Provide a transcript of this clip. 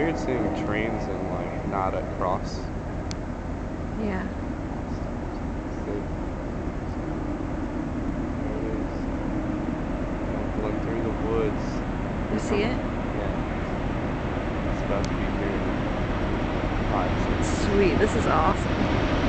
weird seeing trains and like not at cross. Yeah. There. Going through the woods. You see it? Yeah. It's about to be here. Sweet. This is awesome.